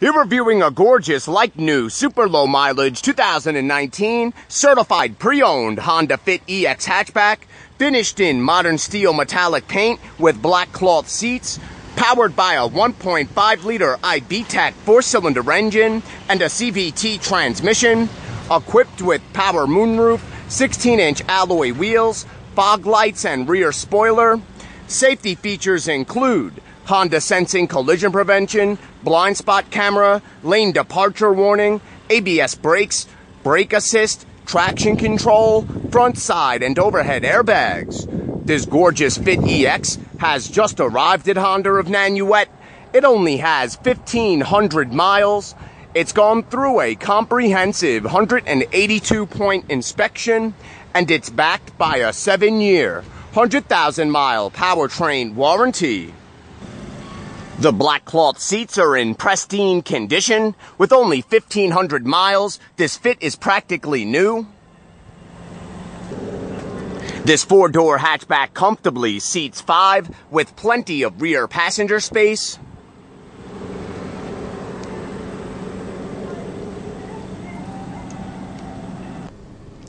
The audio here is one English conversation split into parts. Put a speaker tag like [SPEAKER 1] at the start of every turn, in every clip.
[SPEAKER 1] Here reviewing a gorgeous, like new, super low mileage 2019 certified pre-owned Honda Fit EX hatchback, finished in modern steel metallic paint with black cloth seats, powered by a 1.5 liter iVTEC four cylinder engine and a CVT transmission, equipped with power moonroof, 16 inch alloy wheels, fog lights and rear spoiler. Safety features include Honda sensing collision prevention, blind spot camera, lane departure warning, ABS brakes, brake assist, traction control, front side and overhead airbags. This gorgeous Fit EX has just arrived at Honda of Nanuet. It only has 1500 miles. It's gone through a comprehensive 182 point inspection and it's backed by a 7 year, 100,000 mile powertrain warranty. The black cloth seats are in pristine condition. With only 1500 miles, this fit is practically new. This four-door hatchback comfortably seats five with plenty of rear passenger space.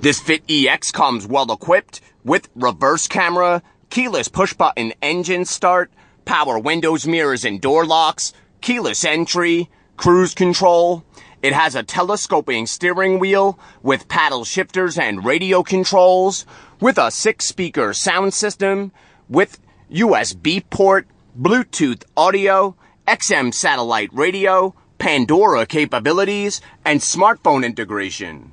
[SPEAKER 1] This Fit EX comes well equipped with reverse camera, keyless push button engine start, power windows, mirrors, and door locks, keyless entry, cruise control. It has a telescoping steering wheel with paddle shifters and radio controls, with a six speaker sound system, with USB port, Bluetooth audio, XM satellite radio, Pandora capabilities, and smartphone integration.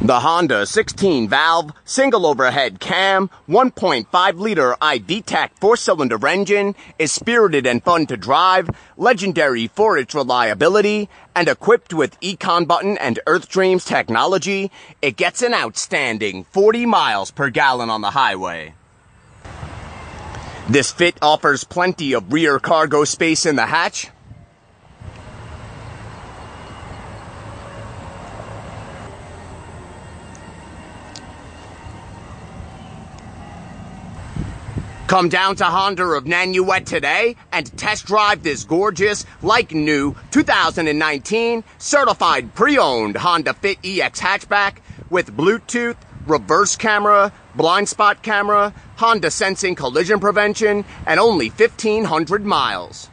[SPEAKER 1] The Honda 16 valve, single overhead cam, 1.5 liter iVTEC four cylinder engine is spirited and fun to drive, legendary for its reliability, and equipped with Econ button and Earth Dreams technology, it gets an outstanding 40 miles per gallon on the highway. This fit offers plenty of rear cargo space in the hatch, Come down to Honda of Nanuet today and test drive this gorgeous, like new 2019 certified pre-owned Honda Fit EX hatchback with Bluetooth, reverse camera, blind spot camera, Honda sensing collision prevention, and only 1500 miles.